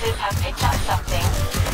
scientists have picked up something.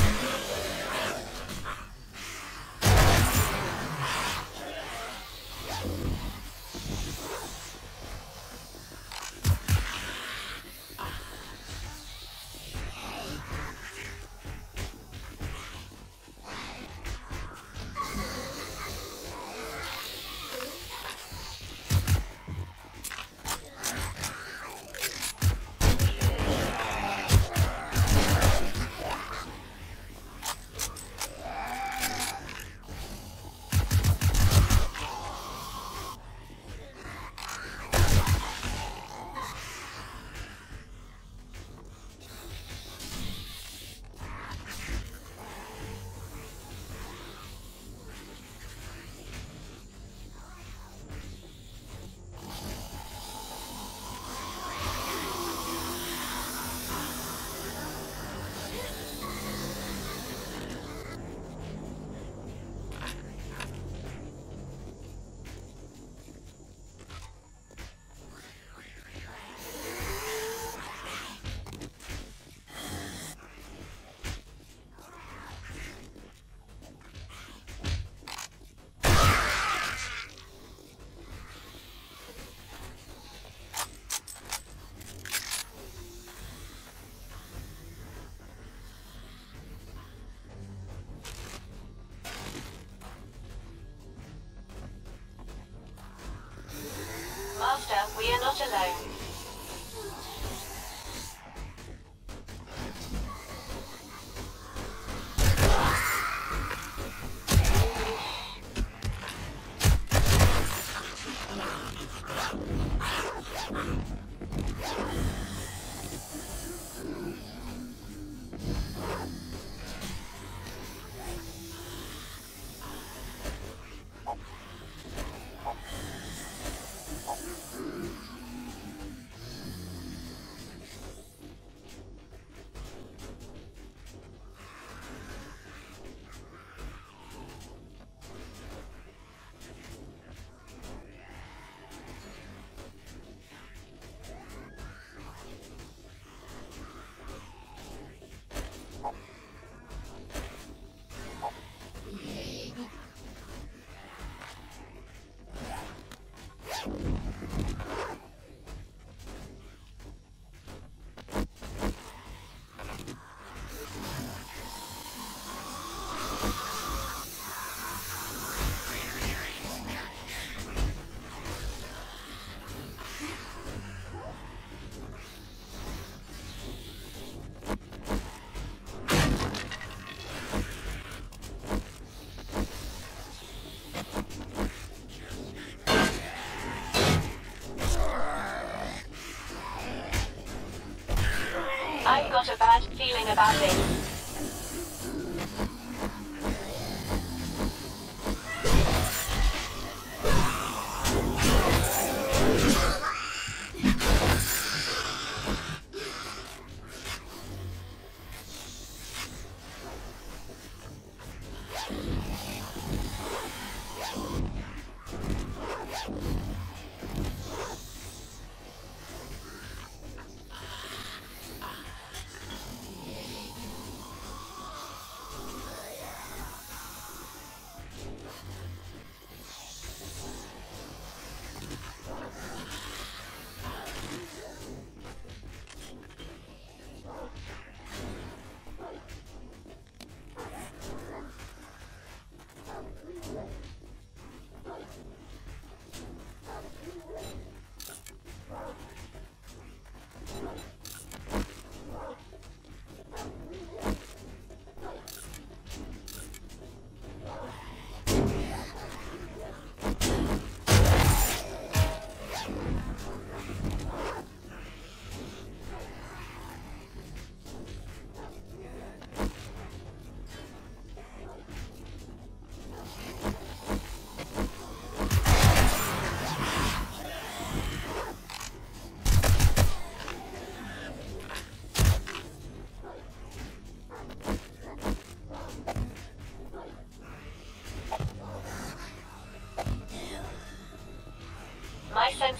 Feeling about this?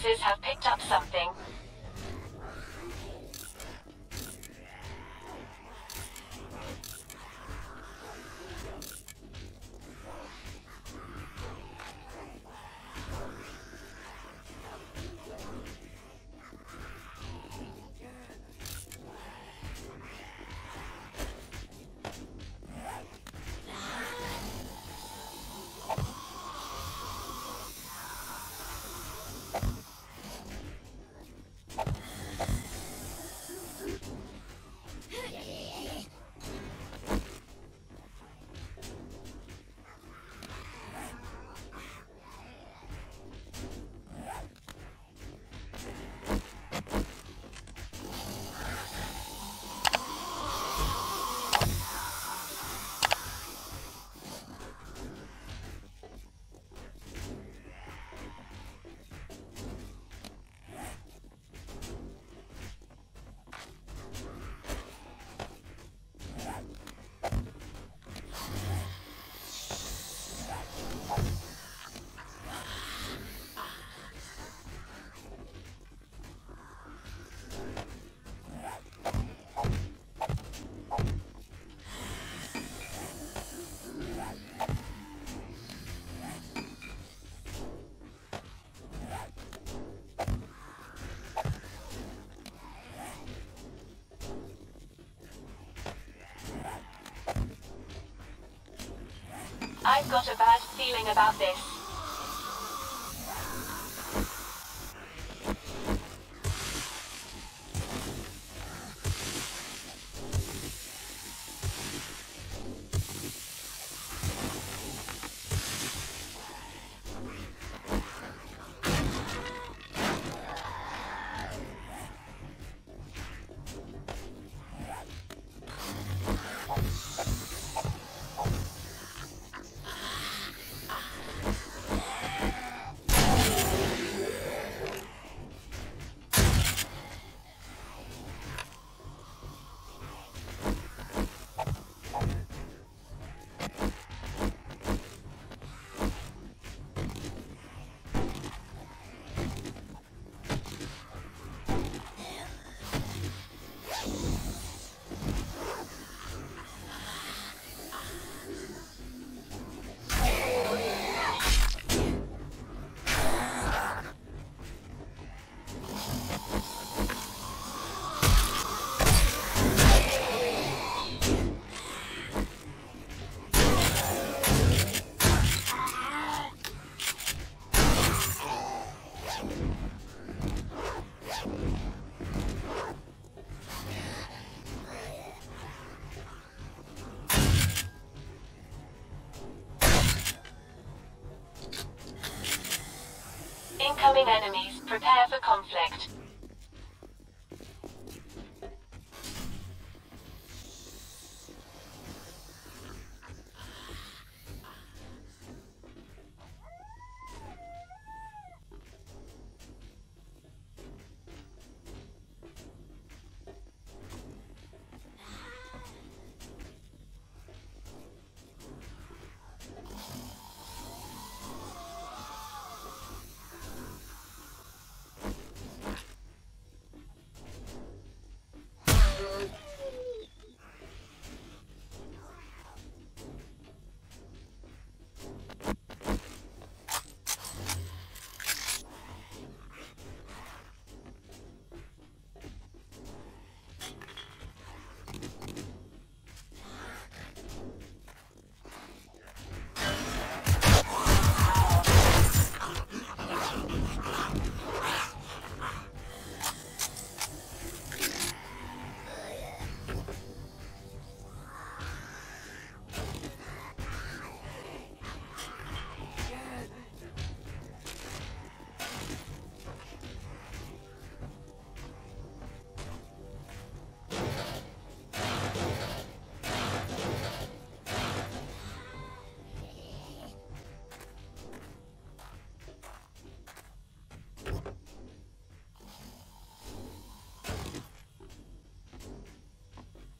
Have picked up something. Got a bad feeling about this.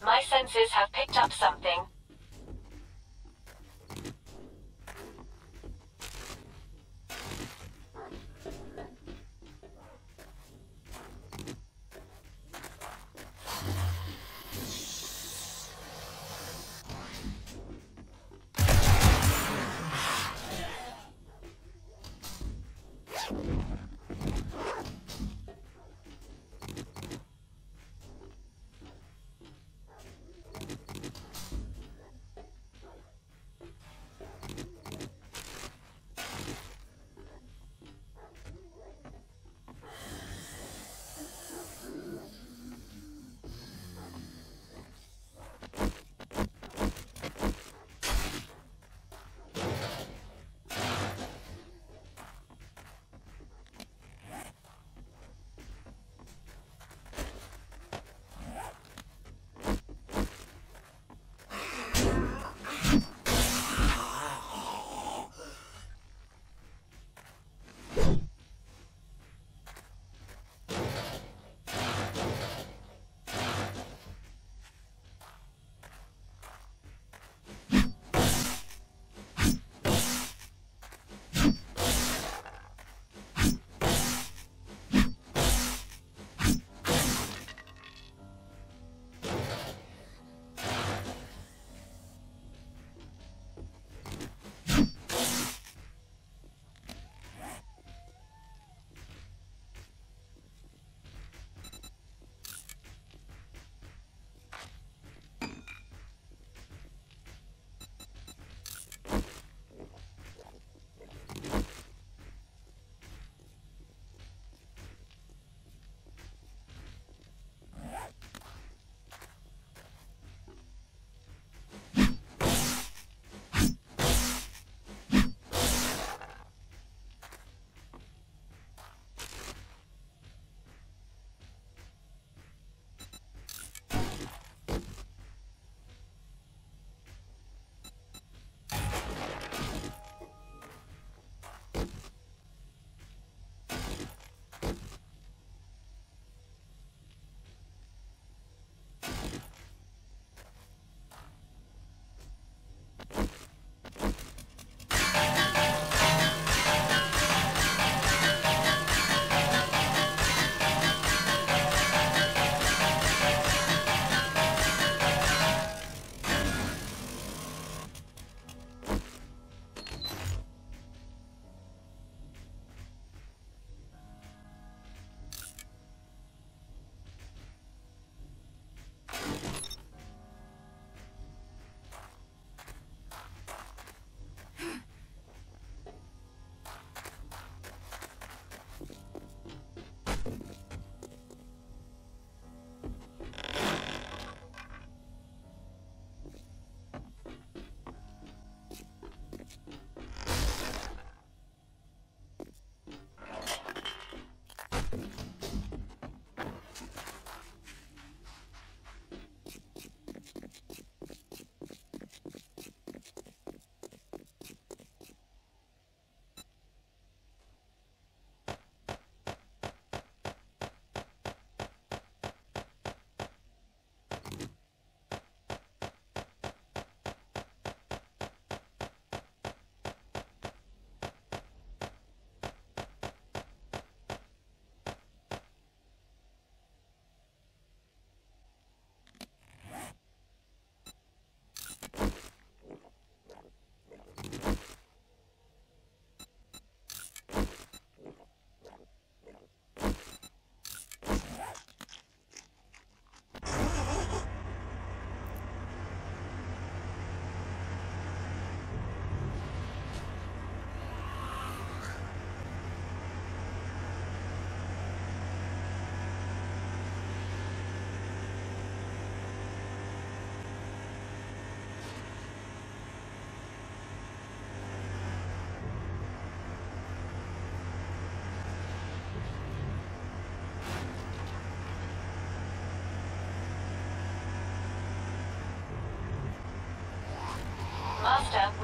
My senses have picked up something.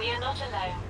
We are not alone.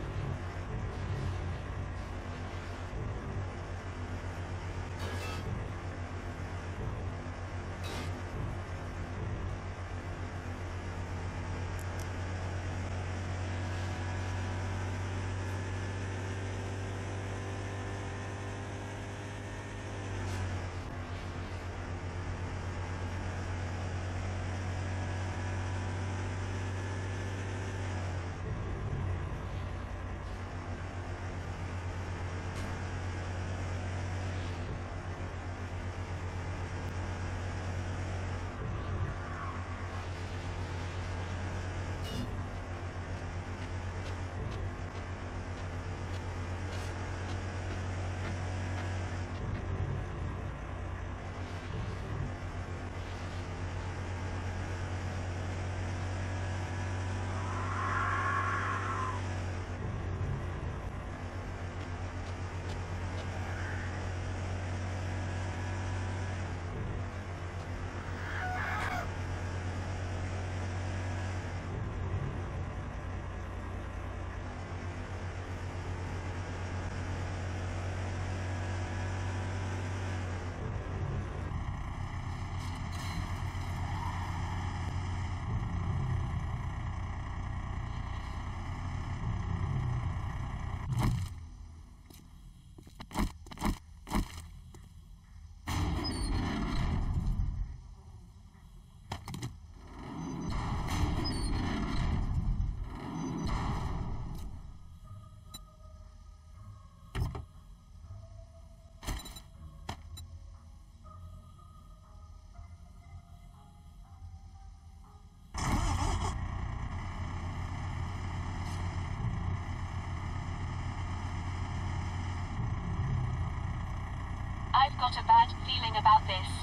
I've got a bad feeling about this.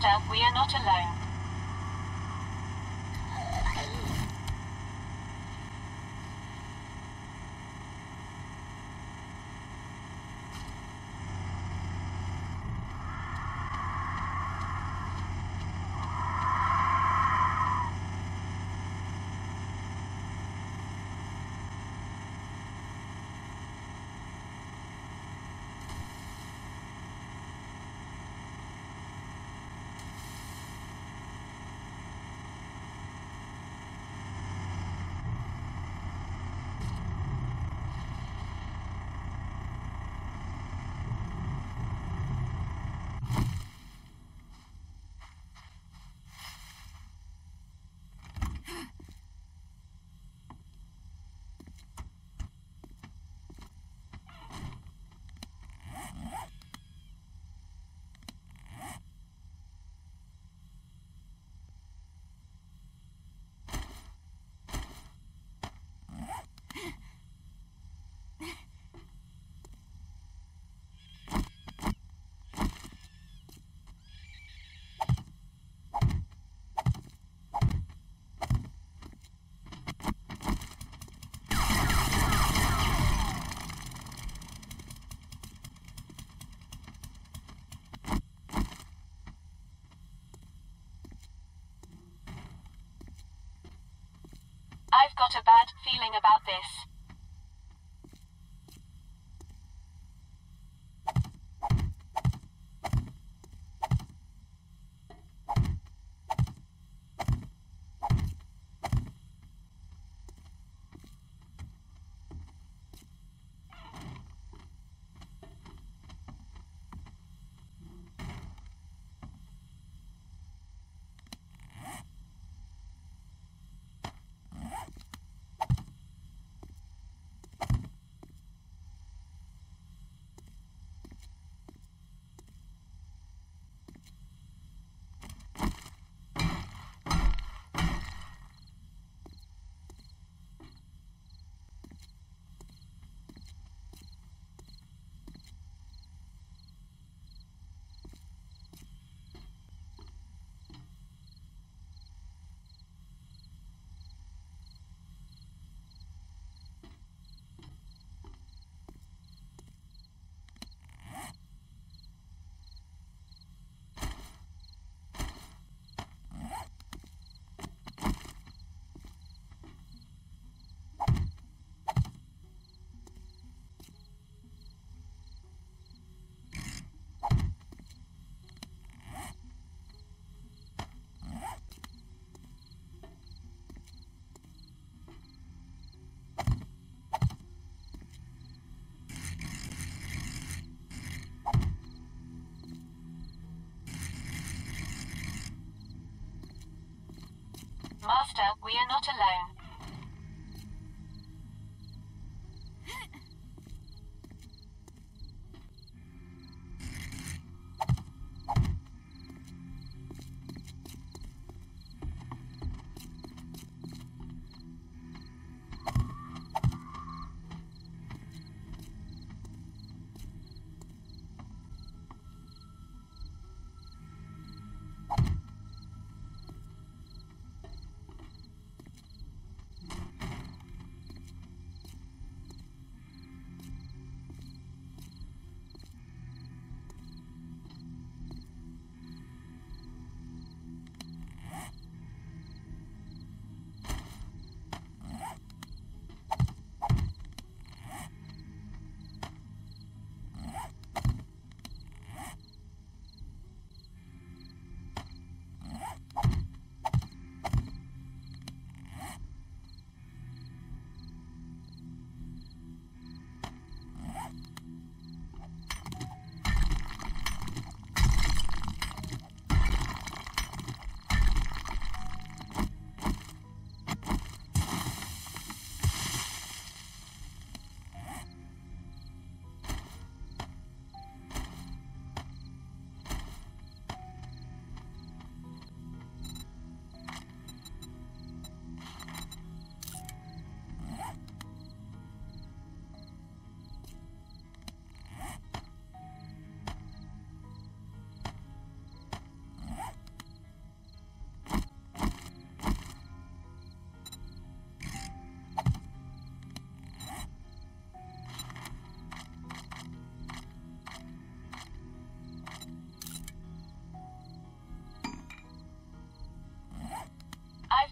Master, we are not alone. I've got a bad feeling about this. Master, we are not alone.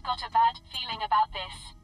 I've got a bad feeling about this.